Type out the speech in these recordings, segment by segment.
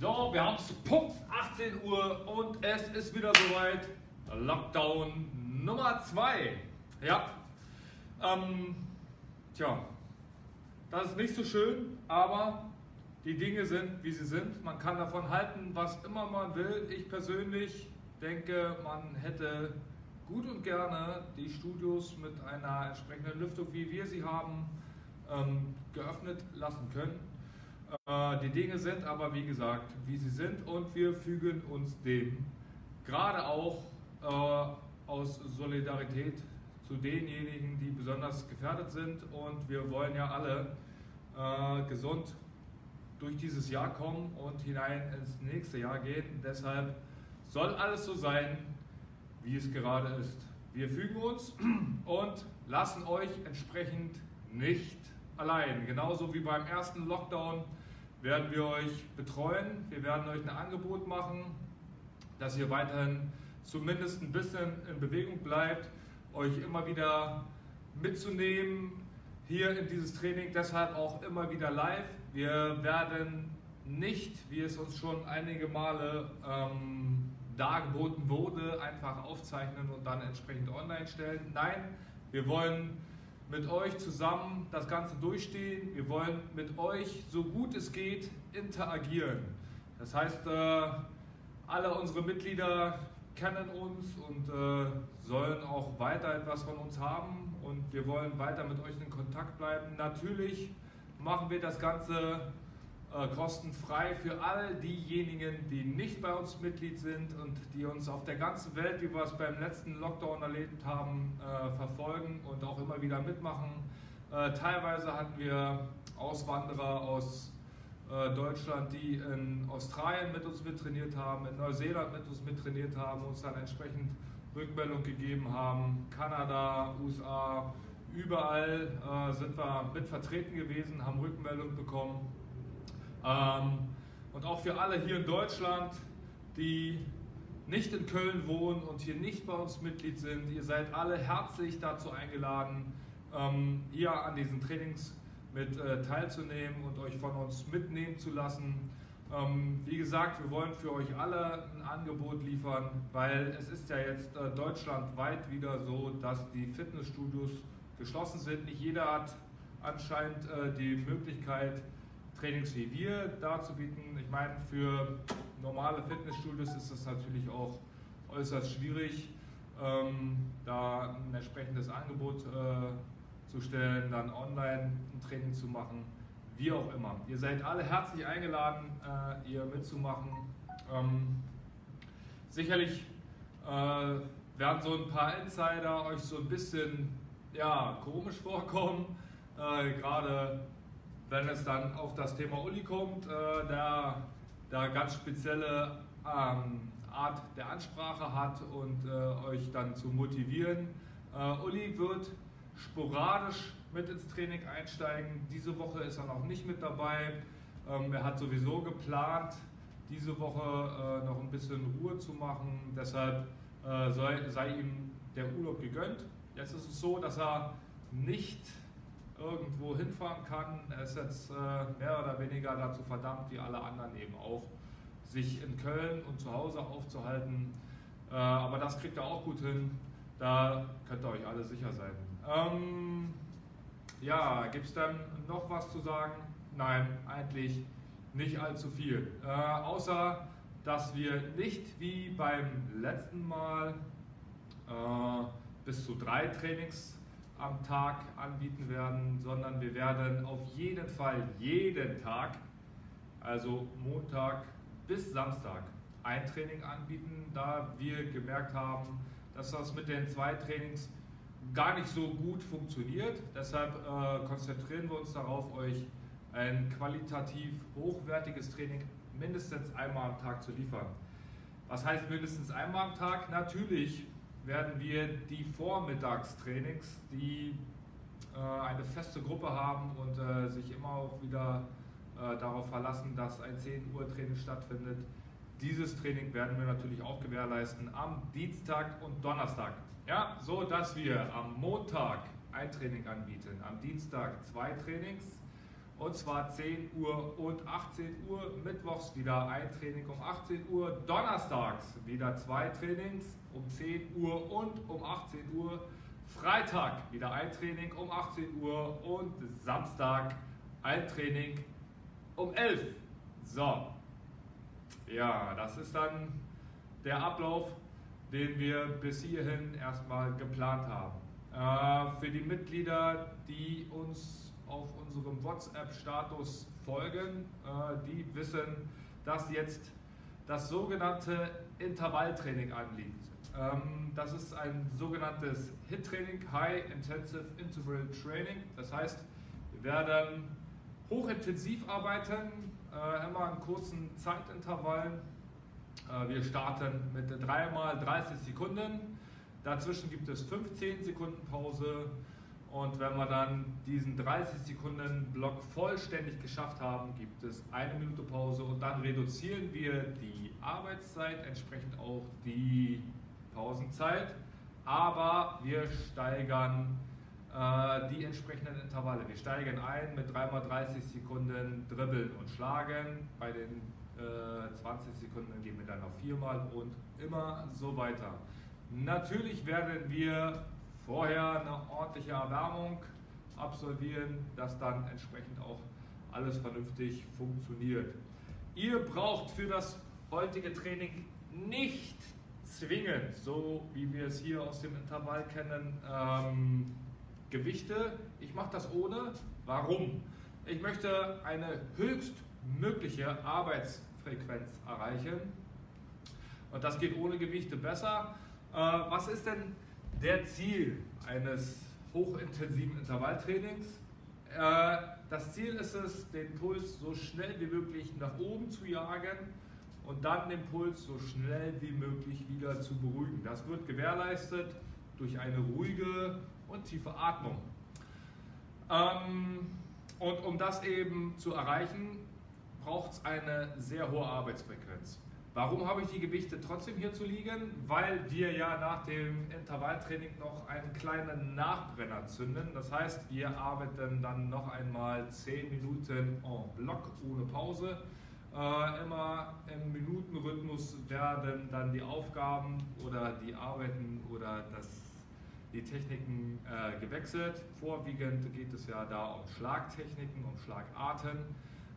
So, wir haben es Punkt 18 Uhr und es ist wieder soweit. Lockdown Nummer 2. Ja. Ähm, tja, das ist nicht so schön, aber die Dinge sind, wie sie sind. Man kann davon halten, was immer man will. Ich persönlich denke, man hätte gut und gerne die Studios mit einer entsprechenden Lüftung, wie wir sie haben, ähm, geöffnet lassen können. Äh, die Dinge sind aber, wie gesagt, wie sie sind und wir fügen uns dem gerade auch äh, aus Solidarität zu denjenigen, die besonders gefährdet sind und wir wollen ja alle äh, gesund durch dieses Jahr kommen und hinein ins nächste Jahr gehen. Deshalb soll alles so sein, wie es gerade ist. Wir fügen uns und lassen euch entsprechend nicht allein. Genauso wie beim ersten Lockdown werden wir euch betreuen. Wir werden euch ein Angebot machen, dass ihr weiterhin zumindest ein bisschen in Bewegung bleibt, euch immer wieder mitzunehmen hier in dieses Training. Deshalb auch immer wieder live. Wir werden nicht, wie es uns schon einige Male ähm, dargeboten wurde, einfach aufzeichnen und dann entsprechend online stellen. Nein, wir wollen mit euch zusammen das Ganze durchstehen. Wir wollen mit euch, so gut es geht, interagieren. Das heißt, äh, alle unsere Mitglieder kennen uns und äh, sollen auch weiter etwas von uns haben und wir wollen weiter mit euch in Kontakt bleiben. Natürlich machen wir das Ganze äh, kostenfrei für all diejenigen, die nicht bei uns Mitglied sind und die uns auf der ganzen Welt, wie wir es beim letzten Lockdown erlebt haben, äh, verfolgen und auch immer wieder mitmachen. Äh, teilweise hatten wir Auswanderer aus Deutschland, die in Australien mit uns mittrainiert haben, in Neuseeland mit uns mittrainiert haben, uns dann entsprechend Rückmeldung gegeben haben. Kanada, USA, überall sind wir mit vertreten gewesen, haben Rückmeldung bekommen und auch für alle hier in Deutschland, die nicht in Köln wohnen und hier nicht bei uns Mitglied sind, ihr seid alle herzlich dazu eingeladen, ähm, hier an diesen Trainings mit äh, teilzunehmen und euch von uns mitnehmen zu lassen. Ähm, wie gesagt, wir wollen für euch alle ein Angebot liefern, weil es ist ja jetzt äh, deutschlandweit wieder so, dass die Fitnessstudios geschlossen sind. Nicht jeder hat anscheinend äh, die Möglichkeit, Trainings wie wir darzubieten. Ich meine, für normale Fitnessstudios ist es natürlich auch äußerst schwierig, ähm, da ein entsprechendes Angebot äh, zu stellen, dann online ein Training zu machen, wie auch immer. Ihr seid alle herzlich eingeladen, äh, hier mitzumachen. Ähm, sicherlich äh, werden so ein paar Insider euch so ein bisschen ja, komisch vorkommen, äh, gerade wenn es dann auf das Thema Uli kommt, äh, der, der ganz spezielle ähm, Art der Ansprache hat und äh, euch dann zu motivieren. Äh, Uli wird sporadisch mit ins Training einsteigen. Diese Woche ist er noch nicht mit dabei. Ähm, er hat sowieso geplant, diese Woche noch ein bisschen Ruhe zu machen. Deshalb sei, sei ihm der Urlaub gegönnt. Jetzt ist es so, dass er nicht irgendwo hinfahren kann. Er ist jetzt äh, mehr oder weniger dazu verdammt, wie alle anderen eben auch, sich in Köln und zu Hause aufzuhalten. Äh, aber das kriegt er auch gut hin. Da könnt ihr euch alle sicher sein. Ähm, ja, gibt es dann noch was zu sagen? Nein, eigentlich nicht allzu viel. Äh, außer, dass wir nicht wie beim letzten Mal äh, bis zu drei Trainings am Tag anbieten werden, sondern wir werden auf jeden Fall jeden Tag, also Montag bis Samstag, ein Training anbieten, da wir gemerkt haben, dass das mit den zwei Trainings gar nicht so gut funktioniert. Deshalb äh, konzentrieren wir uns darauf, euch ein qualitativ hochwertiges Training mindestens einmal am Tag zu liefern. Was heißt mindestens einmal am Tag? Natürlich werden wir die Vormittagstrainings, die äh, eine feste Gruppe haben und äh, sich immer auch wieder äh, darauf verlassen, dass ein 10 Uhr Training stattfindet. Dieses Training werden wir natürlich auch gewährleisten am Dienstag und Donnerstag. Ja, so dass wir am Montag ein Training anbieten, am Dienstag zwei Trainings Und zwar 10 Uhr und 18 Uhr. Mittwochs wieder ein Training um 18 Uhr. Donnerstags wieder zwei Trainings um 10 Uhr und um 18 Uhr. Freitag wieder ein Training um 18 Uhr und Samstag ein Training um 11. So, ja, das ist dann der Ablauf, den wir bis hierhin erstmal geplant haben. Äh, für die Mitglieder, die uns auf unserem WhatsApp-Status folgen, äh, die wissen, dass jetzt das sogenannte Intervalltraining anliegt. Ähm, das ist ein sogenanntes HIT-Training, High Intensive Interval Training. Das heißt, wir werden hochintensiv arbeiten, äh, immer in kurzen Zeitintervallen. Äh, wir starten mit 3 mal 30 Sekunden. Dazwischen gibt es 15 Sekunden Pause. Und wenn wir dann diesen 30 Sekunden Block vollständig geschafft haben, gibt es eine Minute Pause und dann reduzieren wir die Arbeitszeit, entsprechend auch die Pausenzeit, aber wir steigern äh, die entsprechenden Intervalle. Wir steigen ein mit 3x30 Sekunden Dribbeln und Schlagen. Bei den äh, 20 Sekunden gehen wir dann auf 4 mal und immer so weiter. Natürlich werden wir vorher eine ordentliche Erwärmung absolvieren, dass dann entsprechend auch alles vernünftig funktioniert. Ihr braucht für das heutige Training nicht zwingend, so wie wir es hier aus dem Intervall kennen, ähm, Gewichte. Ich mache das ohne. Warum? Ich möchte eine höchstmögliche Arbeitsfrequenz erreichen. Und das geht ohne Gewichte besser. Äh, was ist denn der Ziel eines hochintensiven Intervalltrainings? Äh, das Ziel ist es, den Puls so schnell wie möglich nach oben zu jagen und dann den Puls so schnell wie möglich wieder zu beruhigen. Das wird gewährleistet durch eine ruhige und tiefe Atmung. Ähm, und um das eben zu erreichen, braucht es eine sehr hohe Arbeitsfrequenz. Warum habe ich die Gewichte trotzdem hier zu liegen? Weil wir ja nach dem Intervalltraining noch einen kleinen Nachbrenner zünden. Das heißt, wir arbeiten dann noch einmal 10 Minuten en bloc ohne Pause äh, immer im Minutenrhythmus werden dann die Aufgaben oder die Arbeiten oder das, die Techniken äh, gewechselt. Vorwiegend geht es ja da um Schlagtechniken, um Schlagarten.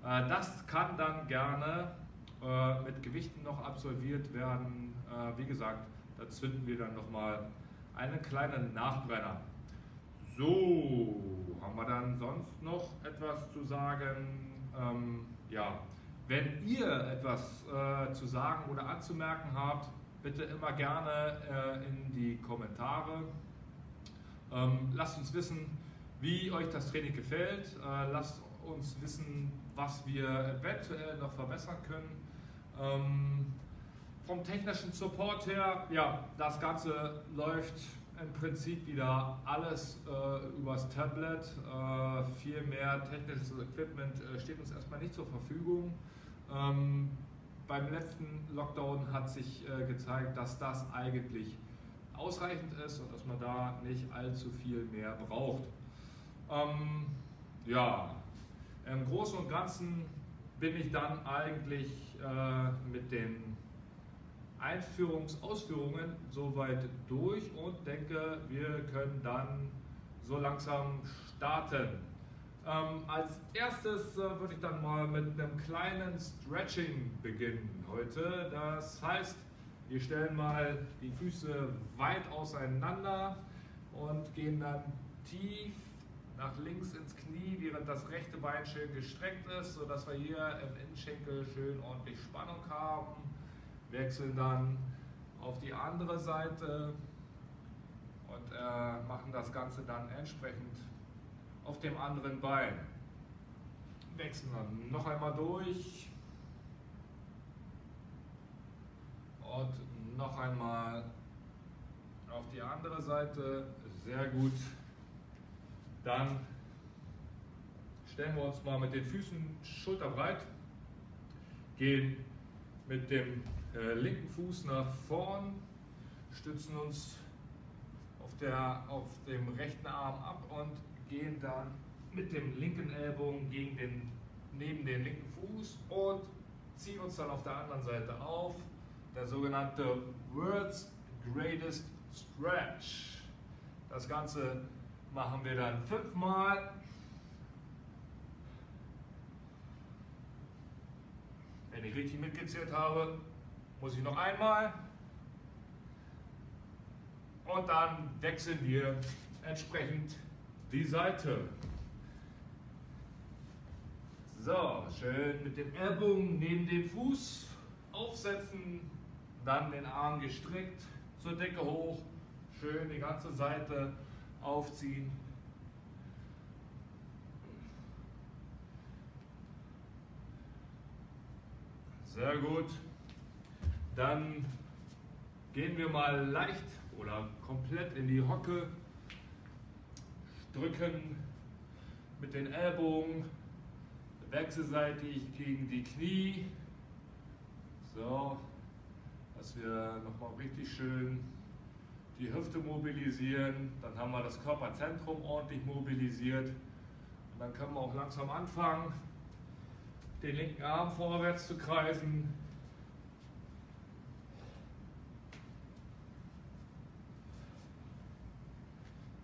Äh, das kann dann gerne äh, mit Gewichten noch absolviert werden. Äh, wie gesagt, da zünden wir dann nochmal einen kleinen Nachbrenner. So, haben wir dann sonst noch etwas zu sagen? Ähm, ja, wenn ihr etwas äh, zu sagen oder anzumerken habt, bitte immer gerne äh, in die Kommentare. Ähm, lasst uns wissen, wie euch das Training gefällt. Äh, lasst uns wissen, was wir eventuell noch verbessern können. Ähm, vom technischen Support her, ja, das Ganze läuft im Prinzip wieder alles äh, übers Tablet. Äh, viel mehr technisches Equipment äh, steht uns erstmal nicht zur Verfügung. Ähm, beim letzten Lockdown hat sich äh, gezeigt, dass das eigentlich ausreichend ist und dass man da nicht allzu viel mehr braucht. Ähm, ja, im Großen und Ganzen bin ich dann eigentlich äh, mit den Einführungsausführungen soweit durch und denke, wir können dann so langsam starten. Ähm, als erstes äh, würde ich dann mal mit einem kleinen Stretching beginnen heute. Das heißt, wir stellen mal die Füße weit auseinander und gehen dann tief nach links ins Knie, während das rechte Bein schön gestreckt ist, sodass wir hier im Innenschenkel schön ordentlich Spannung haben. Wechseln dann auf die andere Seite und äh, machen das Ganze dann entsprechend auf dem anderen Bein. Wechseln wir noch einmal durch. Und noch einmal auf die andere Seite. Sehr gut. Dann stellen wir uns mal mit den Füßen schulterbreit, gehen mit dem äh, linken Fuß nach vorn, stützen uns auf, der, auf dem rechten Arm ab und gehen dann mit dem linken Ellbogen gegen den, neben den linken Fuß und ziehen uns dann auf der anderen Seite auf. Der sogenannte World's Greatest Stretch. Das Ganze machen wir dann fünfmal. Wenn ich richtig mitgezählt habe, muss ich noch einmal. Und dann wechseln wir entsprechend die Seite. So, schön mit dem Ellbogen neben den Fuß aufsetzen, dann den Arm gestreckt zur Decke hoch, schön die ganze Seite aufziehen. Sehr gut. Dann gehen wir mal leicht oder komplett in die Hocke, drücken mit den Ellbogen wechselseitig gegen die Knie. So, dass wir nochmal richtig schön die Hüfte mobilisieren. Dann haben wir das Körperzentrum ordentlich mobilisiert. Und dann können wir auch langsam anfangen, den linken Arm vorwärts zu kreisen.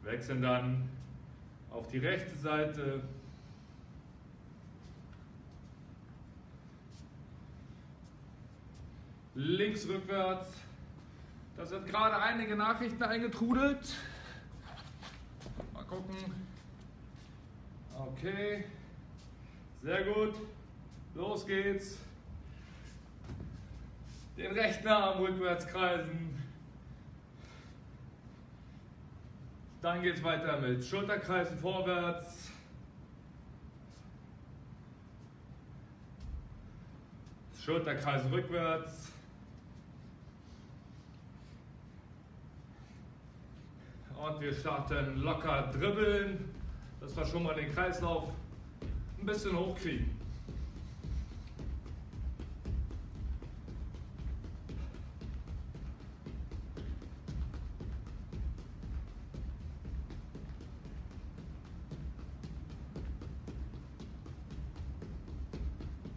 Wechseln dann auf die rechte Seite. Links rückwärts. Da sind gerade einige Nachrichten eingetrudelt. Mal gucken. Okay. Sehr gut. Los geht's. Den rechten Arm rückwärts kreisen. Dann geht es weiter mit Schulterkreisen vorwärts. Schulterkreisen rückwärts. Und wir starten locker dribbeln, dass wir schon mal den Kreislauf ein bisschen hochkriegen.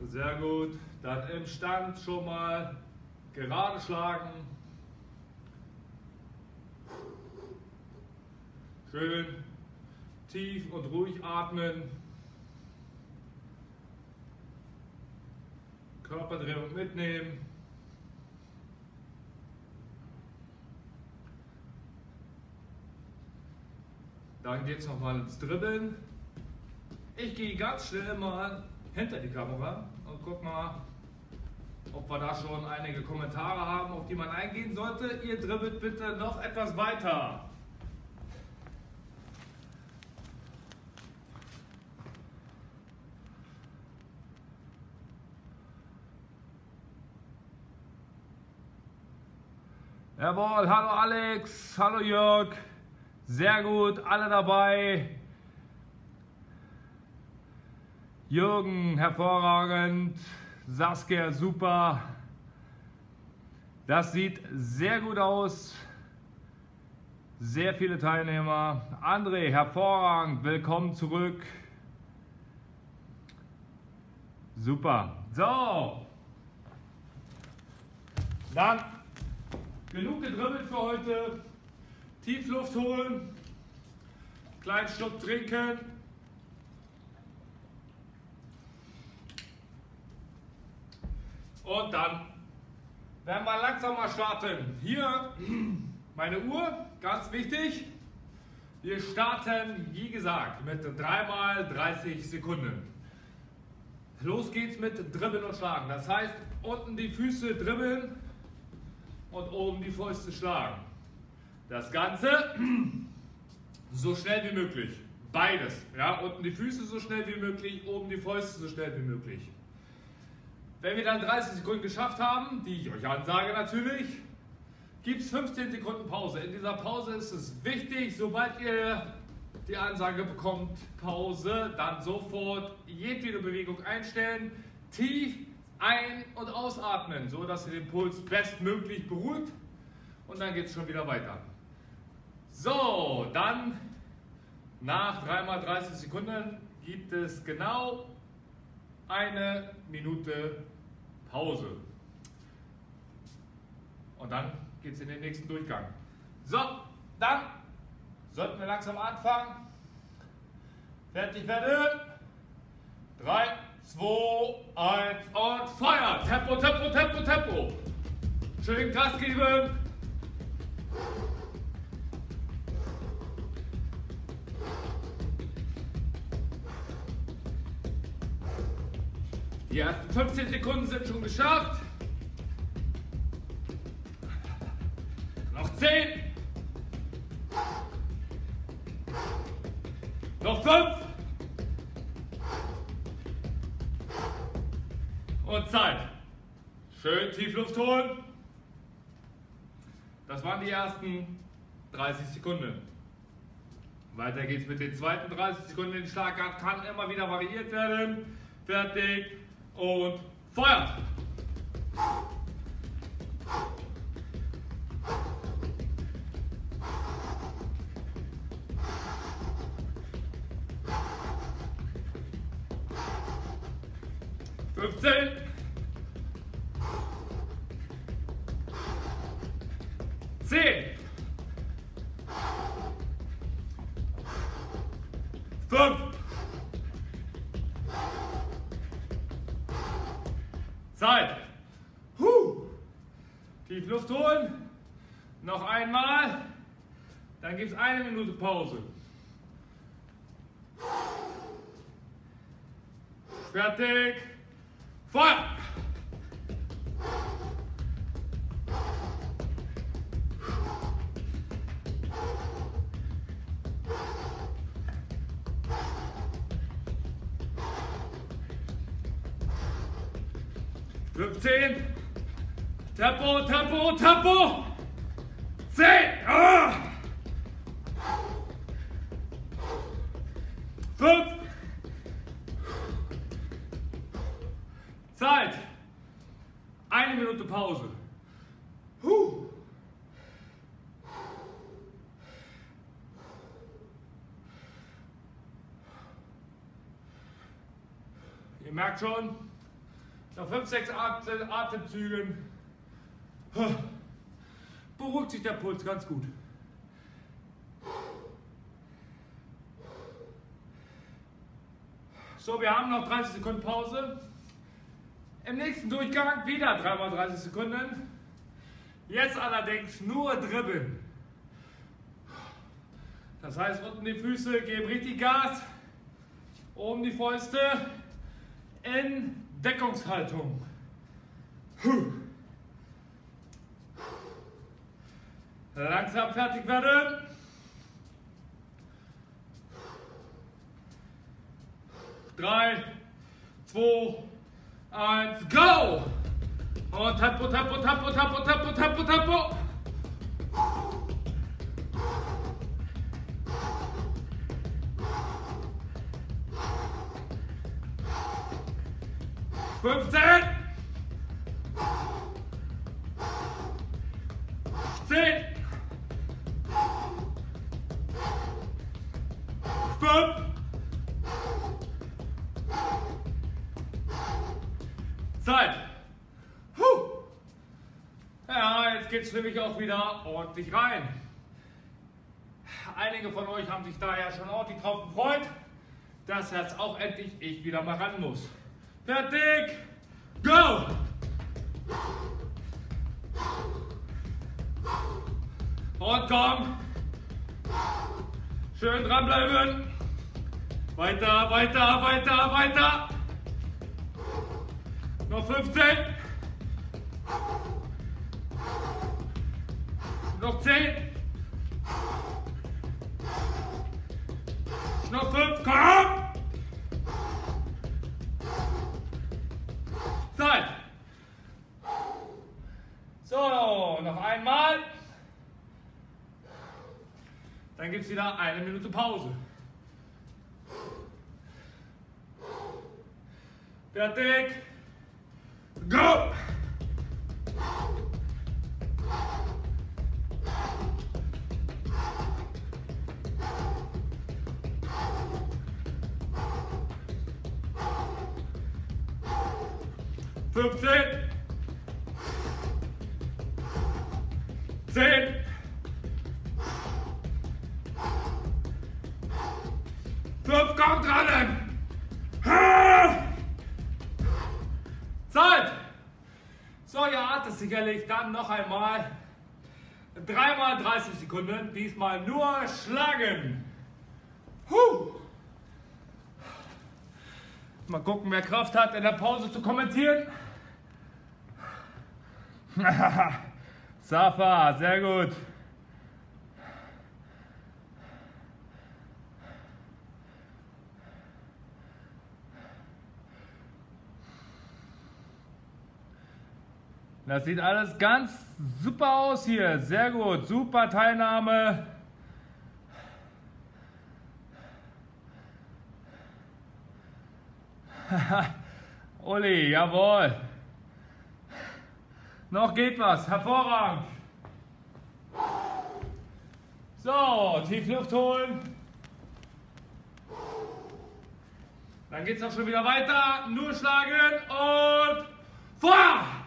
Sehr gut. Dann im Stand schon mal gerade schlagen. Schön tief und ruhig atmen. Körperdrehung mitnehmen. Dann geht es nochmal ins Dribbeln. Ich gehe ganz schnell mal hinter die Kamera und guck mal, ob wir da schon einige Kommentare haben, auf die man eingehen sollte. Ihr dribbelt bitte noch etwas weiter. Jawohl, hallo Alex, hallo Jörg, sehr gut, alle dabei. Jürgen, hervorragend. Saskia, super. Das sieht sehr gut aus. Sehr viele Teilnehmer. André, hervorragend. Willkommen zurück. Super. So. Dann genug gedribbelt für heute. Tiefluft holen. Kleinen Schluck trinken. Und dann werden wir langsam mal starten. Hier meine Uhr, ganz wichtig. Wir starten, wie gesagt, mit 3 mal 30 Sekunden. Los geht's mit Dribbeln und Schlagen. Das heißt, unten die Füße dribbeln und oben die Fäuste schlagen. Das Ganze so schnell wie möglich. Beides. Ja? Unten die Füße so schnell wie möglich, oben die Fäuste so schnell wie möglich. Wenn wir dann 30 Sekunden geschafft haben, die ich euch ansage natürlich, gibt es 15 Sekunden Pause. In dieser Pause ist es wichtig, sobald ihr die Ansage bekommt, Pause, dann sofort jedwede Bewegung einstellen, tief ein- und ausatmen, so dass ihr den Puls bestmöglich beruhigt und dann geht es schon wieder weiter. So, dann Nach 3 mal 30 Sekunden gibt es genau eine Minute Pause. Und dann geht es in den nächsten Durchgang. So, dann sollten wir langsam anfangen. Fertig werden. 3, 2, 1 und Feuer! Tempo, Tempo, Tempo, Tempo! Schön Gas geben! Die ersten 15 Sekunden sind schon geschafft. Noch 10. Noch 5. und Zeit. Schön tief Luft holen. Das waren die ersten 30 Sekunden. Weiter geht's mit den zweiten 30 Sekunden. Den Schlagart kann immer wieder variiert werden. Fertig und feuert. 15. Zehn. Fünf. Zeit. Huh. Tief Luft holen. Noch einmal. Dann gibt es eine Minute Pause. Fertig. Feuer! 15. Tempo, Tempo, Tempo. 10. Ah. Merkt schon, nach 5, 6 Atemzügen beruhigt sich der Puls ganz gut. So, wir haben noch 30 Sekunden Pause. Im nächsten Durchgang wieder 3 mal 30 Sekunden. Jetzt allerdings nur dribbeln. Das heißt, unten die Füße geben richtig Gas. Oben die Fäuste in Deckungshaltung. Langsam fertig werden. Drei, zwei, eins, go! Und Tempo, Tempo, Tempo, Tempo, Tempo, Tempo, Tempo. 15. 10. 5. Zeit. Puh. Ja, jetzt geht es nämlich auch wieder ordentlich rein. Einige von euch haben sich da ja schon ordentlich drauf gefreut, dass jetzt auch endlich ich wieder mal ran muss. Fertig! Go! Und komm! Schön dranbleiben! Weiter, weiter, weiter, weiter! Noch 15! Noch 10! Noch 5, komm! gibt es wieder eine Minute Pause. Fertig. Go! Fünfzehn. Sicherlich. Dann noch einmal. Dreimal 30 Sekunden. Diesmal nur schlagen. Huh. Mal gucken, wer Kraft hat, in der Pause zu kommentieren. Safa, sehr gut. Das sieht alles ganz super aus hier. Sehr gut. Super Teilnahme. Uli, jawohl. Noch geht was. Hervorragend. So, tief Luft holen. Dann geht es auch schon wieder weiter. Nur schlagen und Feuer!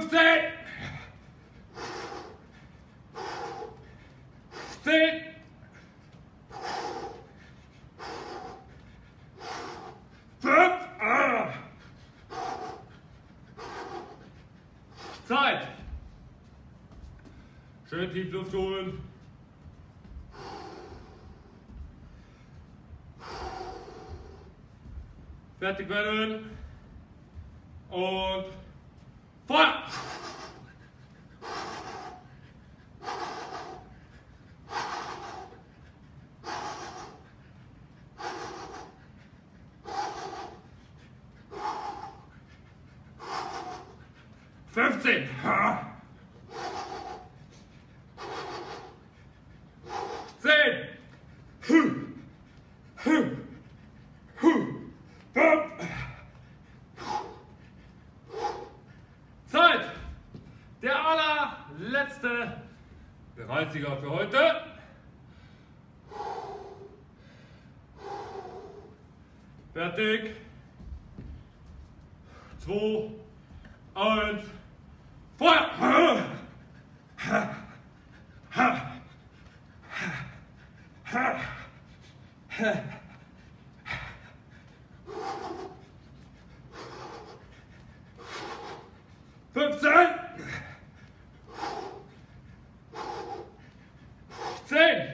15, 10, 5, Zeit. Schön tief Luft holen. Fertig werden. Und Feuer! Fünfzehn. letzte 30er für heute. Fertig. 2, 1, Feuer! 15, Zehn.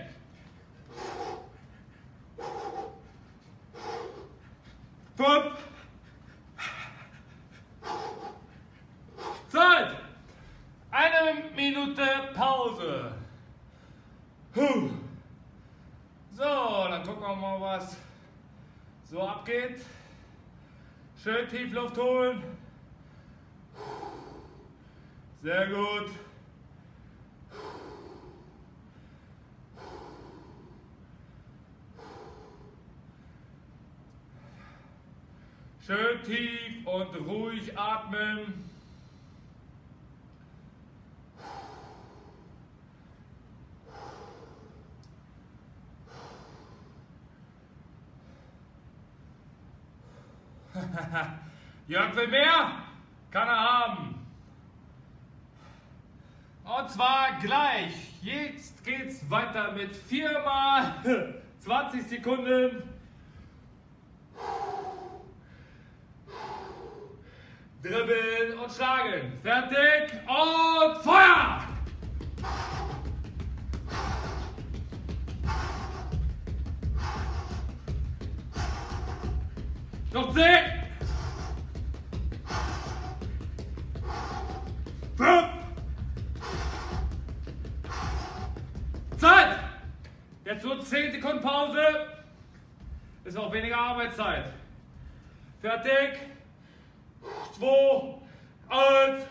Fünf. Zeit. Eine Minute Pause. Huh. So, dann gucken wir mal, was so abgeht. Schön tief Luft holen. Sehr gut. Schön tief und ruhig atmen. Jörg will mehr? Kann er haben. Und zwar gleich. Jetzt geht's weiter mit viermal 20 Sekunden. Dribbeln und schlagen. Fertig und Feuer! Noch 10! Arbeitszeit. Fertig. 2, 1.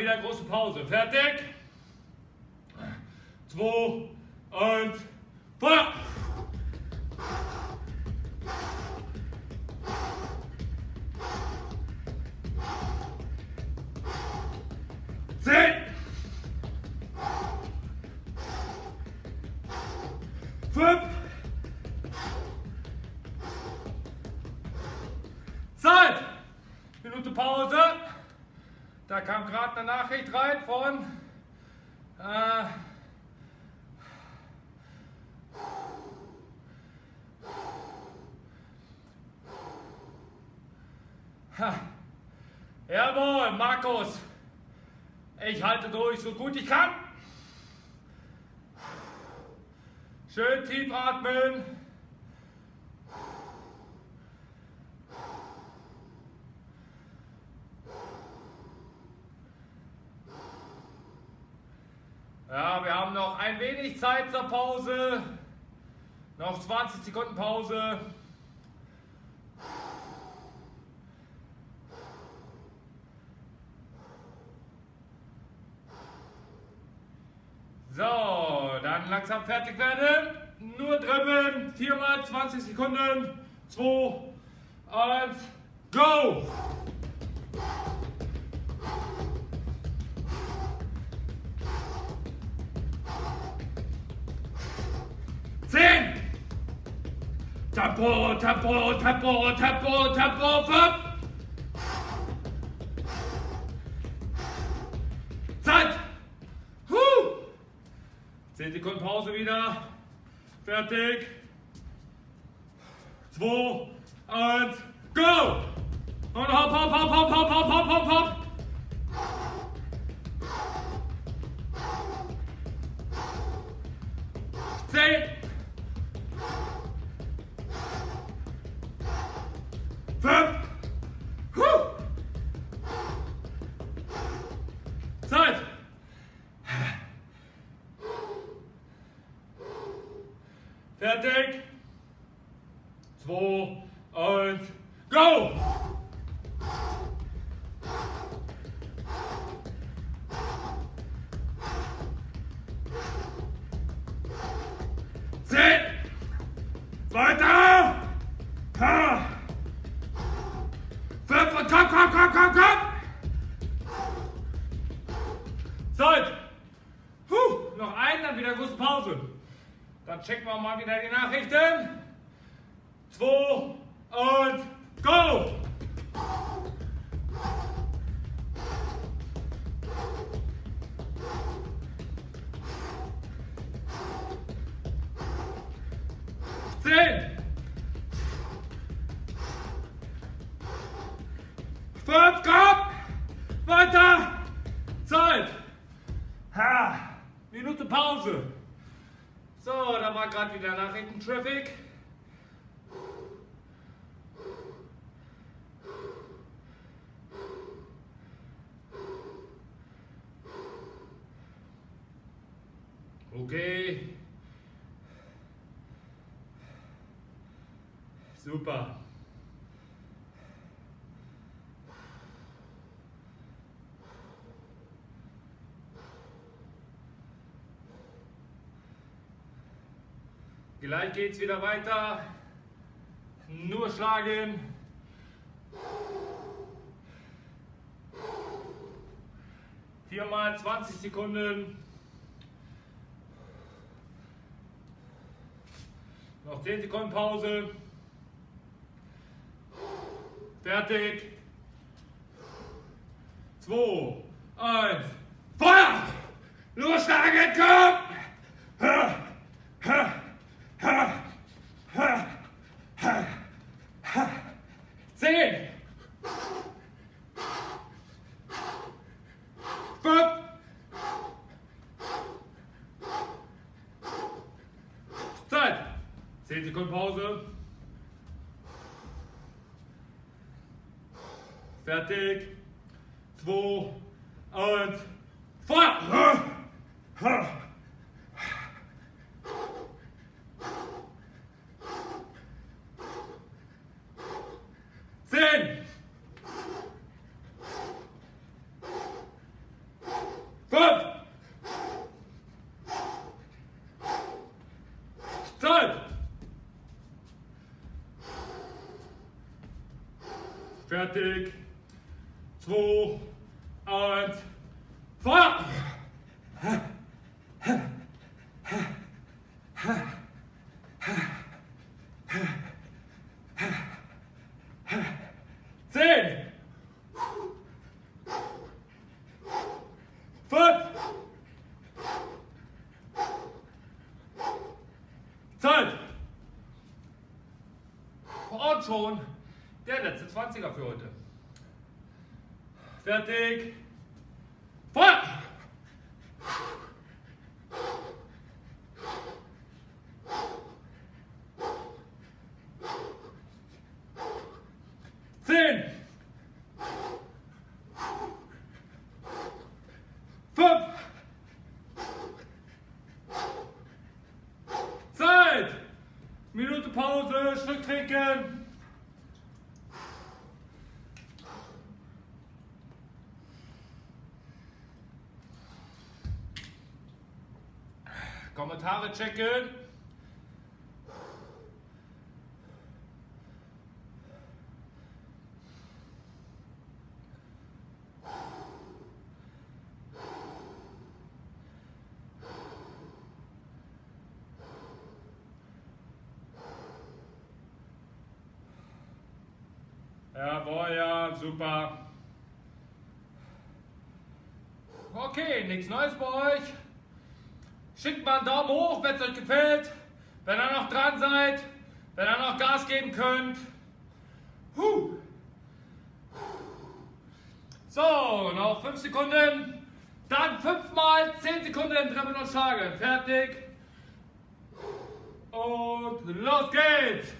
wieder große Pause. Fertig. Nachricht rein von äh, Ha. Jawohl, Markus. Ich halte durch, so gut ich kann. Schön tief atmen. Ja, wir haben noch ein wenig Zeit zur Pause. Noch 20 Sekunden Pause. So, dann langsam fertig werden. Nur drüben. Viermal 20 Sekunden. 2, 1, go! Tempo, Tempo, Tempo, Tempo, Tempo, fünf! Zeit! Huh! 10 Sekunden Pause wieder. Fertig. 2, 1, go! Und hopp, hopp, hopp, hopp, hopp, hopp, hopp, hopp, hopp. Zehn. That మాకు ఇది Gleich geht's wieder weiter. Nur schlagen. Viermal 20 Sekunden. Noch 10 Sekunden Pause. Fertig. 2, 1, Feuer! Losschlagen, komm! Ha, ha. 10 Sekunden Pause. Fertig. 2, 1, Feuer! Zehn! Fünf! Zeit! Fertig. Zwei, eins, Feuer! Zehn! Fünf! Zeit! Und schon 20er für heute. Fertig! Feuer! Zehn! Fünf! Zeit! Minute Pause, Stück trinken. Kommentare checken. Wenn es euch gefällt. Wenn ihr noch dran seid. Wenn ihr noch Gas geben könnt. Huh. So, noch 5 Sekunden. Dann 5 mal 10 Sekunden Treppen und Schlagen. Fertig. Und los geht's.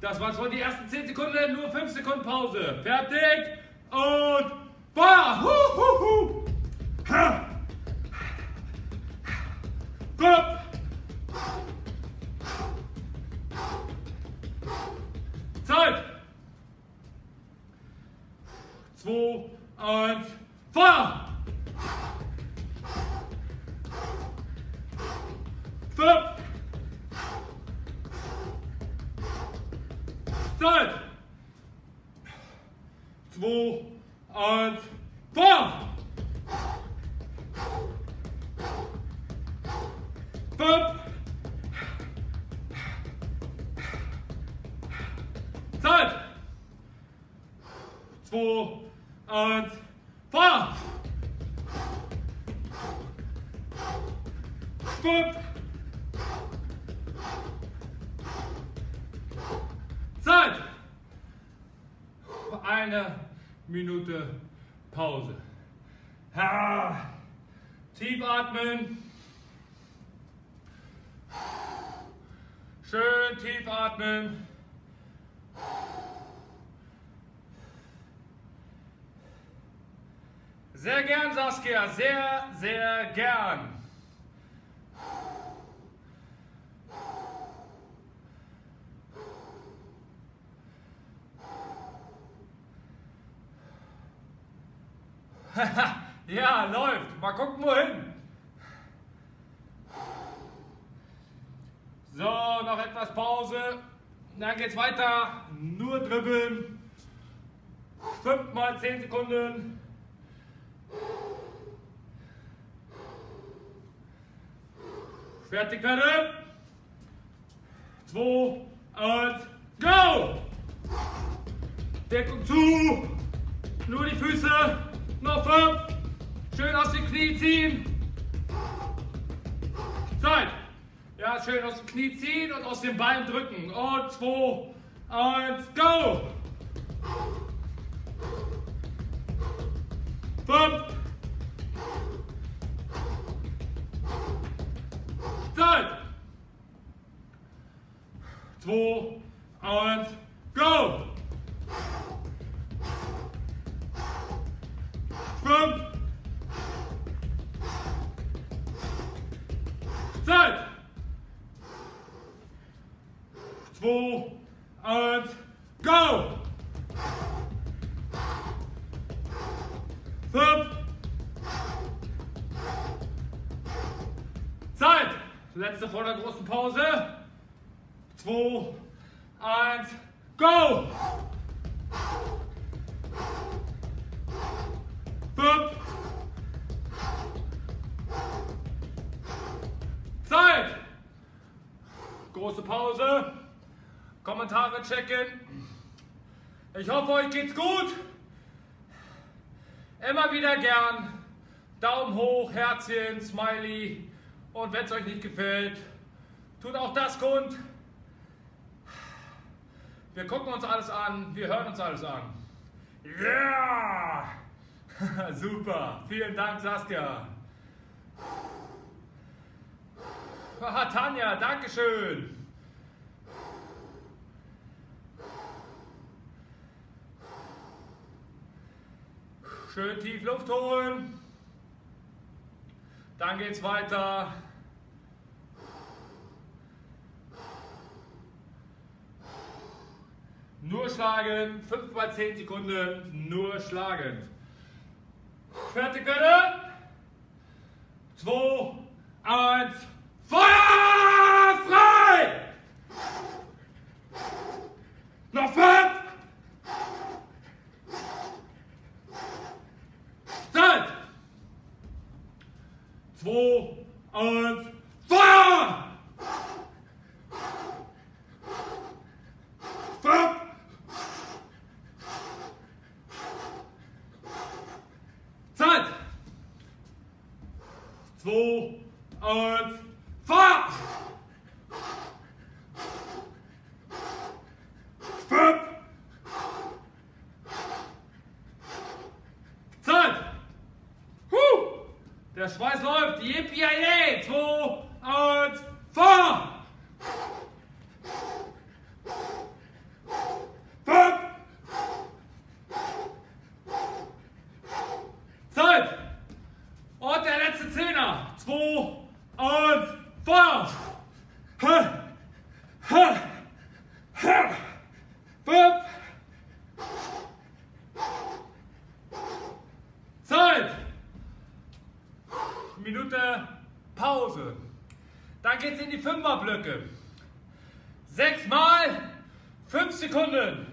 Das waren schon die ersten 10 Sekunden, nur 5 Sekunden Pause. Fertig und Feuer! Hu, hu, hu. Ha. Fünf. Zeit! 2, 1, Feuer! Saskia, sehr, sehr gern. ja, läuft. Mal gucken, wohin. So, noch etwas Pause. Dann geht's weiter. Nur dribbeln. Fünfmal zehn Sekunden. Fertig werden. Zwei, eins, go! Deckung zu. Nur die Füße. Noch fünf. Schön aus den Knie ziehen. Zeit. Ja, schön aus dem Knie ziehen und aus dem Bein drücken. Und zwei, eins, go! Fünf, 2, 1, go! 5, Zeit! 2, 1, go! 5, Zeit! Letzte vor der großen Pause. 2, 1, go! 5, Zeit! Große Pause. Kommentare checken. Ich hoffe, euch geht's gut. Immer wieder gern. Daumen hoch, Herzchen, Smiley. Und wenn es euch nicht gefällt, tut auch das kund. Wir gucken uns alles an, wir hören uns alles an. Ja! Yeah! Super, vielen Dank Saskia. Aha, Tanja, Dankeschön. Schön tief Luft holen. Dann geht's weiter. Nur schlagen, 5 mal 10 Sekunden, nur schlagen. Fertig, bitte? 2, 1, Feuer frei! Noch fünf! Zeit! Zwei, eins, Feuer! 2, 1, Fahrt! Minute Pause. Dann geht's in die Fünferblöcke. Sechsmal fünf Sekunden.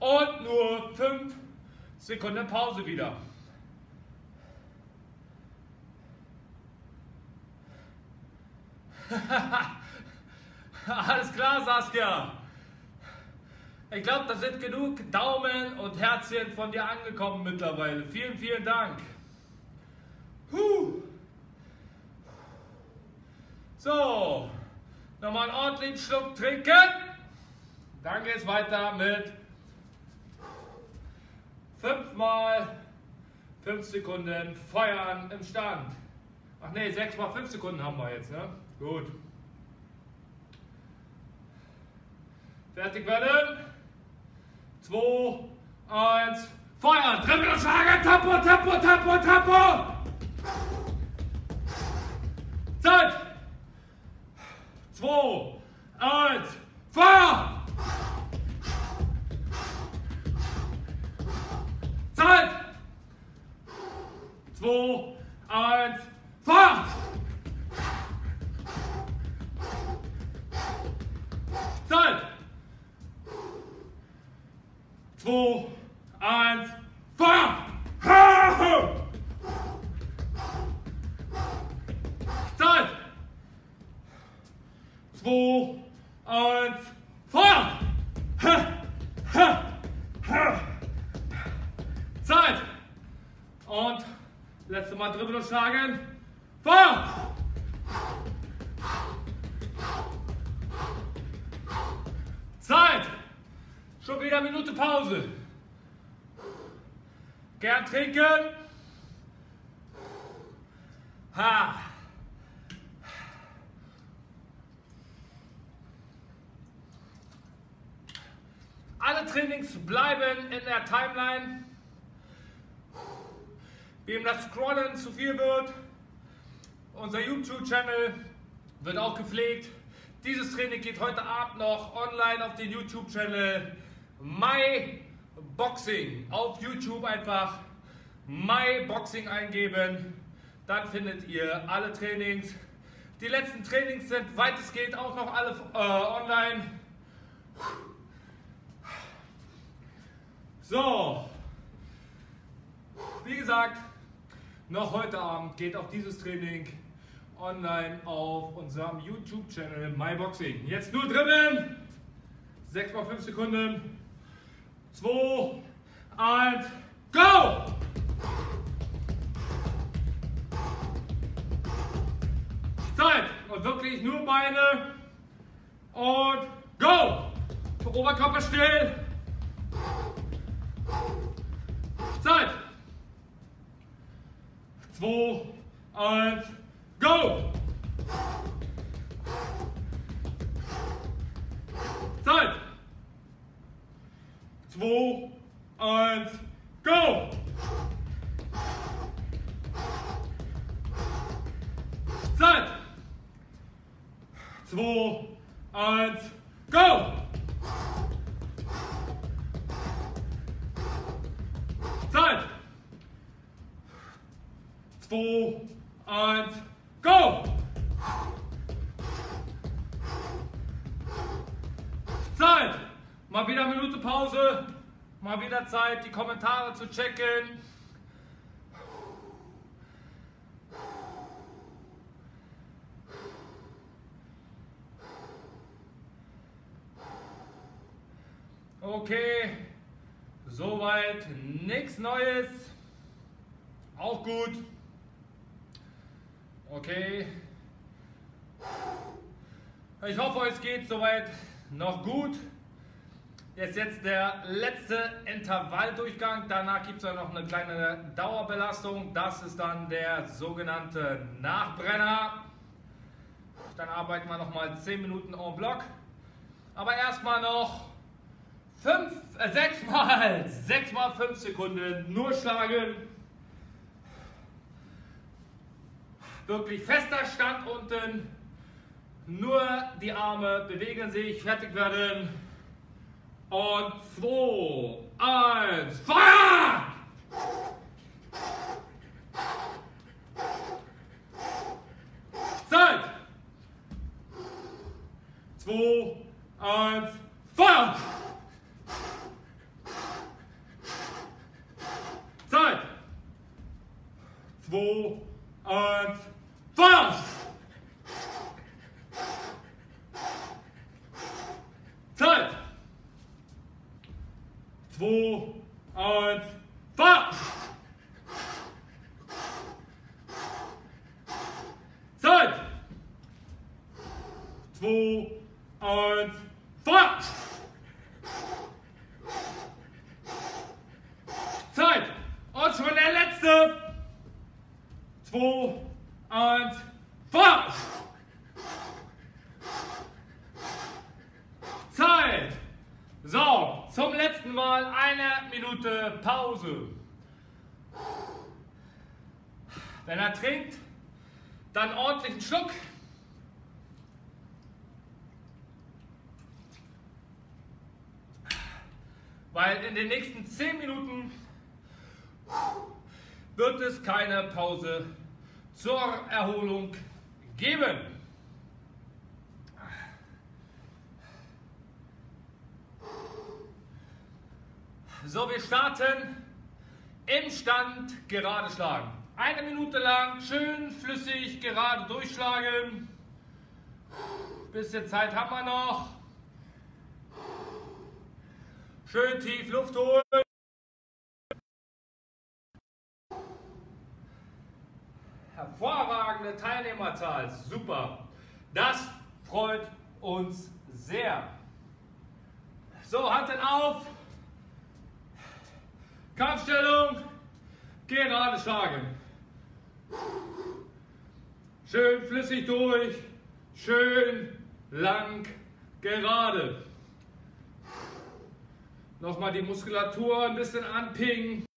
Und nur fünf Sekunden Pause wieder. Alles klar, Saskia. Ich glaube, da sind genug Daumen und Herzchen von dir angekommen mittlerweile. Vielen, vielen Dank. So, nochmal einen ordentlichen Schluck trinken. Dann geht es weiter mit fünfmal fünf Sekunden Feuern im Stand. Ach nee, sechs mal fünf Sekunden haben wir jetzt, ne? Gut. Fertig werden. 2, 1, Feuer! Triple schlagen! Tempo, Tempo, Tempo, Tempo! Zeit! 2, 1, Feuer! Zeit! 2, 1, Feuer! Zeit! 2, 1, Feuer! 2, 1, Feuer! Zeit! Und letzte Mal Dribbel und schlagen. Feuer! Zeit! Schon wieder eine Minute Pause. Gern trinken. Ha. Trainings bleiben in der Timeline. Wem das Scrollen zu viel wird, unser YouTube-Channel wird auch gepflegt. Dieses Training geht heute Abend noch online auf den YouTube-Channel My Boxing. Auf YouTube einfach My Boxing eingeben. Dann findet ihr alle Trainings. Die letzten Trainings sind weitestgehend auch noch alle äh, online. So, wie gesagt, noch heute Abend geht auch dieses Training online auf unserem YouTube-Channel MyBoxing. Jetzt nur dribbeln. 6 mal 5 Sekunden. 2, 1, go! Zeit. Und wirklich nur Beine. Und go! Oberkörper still. Zeit. 2, 1, go! Zu checken. Okay, soweit nichts Neues. Auch gut. Okay. Ich hoffe, es geht soweit noch gut. Jetzt jetzt der letzte Intervalldurchgang. Danach gibt es dann noch eine kleine Dauerbelastung. Das ist dann der sogenannte Nachbrenner. Dann arbeiten wir noch mal 10 Minuten en bloc. Aber erstmal noch 5, äh, 6 mal 6 mal 5 Sekunden nur schlagen. Wirklich fester Stand unten. Nur die Arme bewegen sich. Fertig werden. Und 2, 1, Feuer! Zeit! 2, 1, Feuer! Zeit! 2, 1, Feuer! Zeit! 2, 1, Feuer! Zeit! 2, 1, Feuer! Zeit! Und schon der letzte! 2, 1, Feuer! Zeit! So, zum letzten Mal eine Minute Pause. Wenn er trinkt, dann ordentlich einen Schluck. Weil in den nächsten 10 Minuten wird es keine Pause zur Erholung geben. So, wir starten im Stand gerade schlagen. Eine Minute lang schön flüssig gerade durchschlagen. Bisschen Zeit haben wir noch. Schön tief Luft holen. Hervorragende Teilnehmerzahl. Super. Das freut uns sehr. So, Hand auf. Kampfstellung. Gerade schlagen. Schön flüssig durch. Schön lang gerade. Nochmal die Muskulatur ein bisschen anpingen.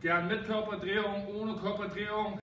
Gern mit Körperdrehung, ohne Körperdrehung.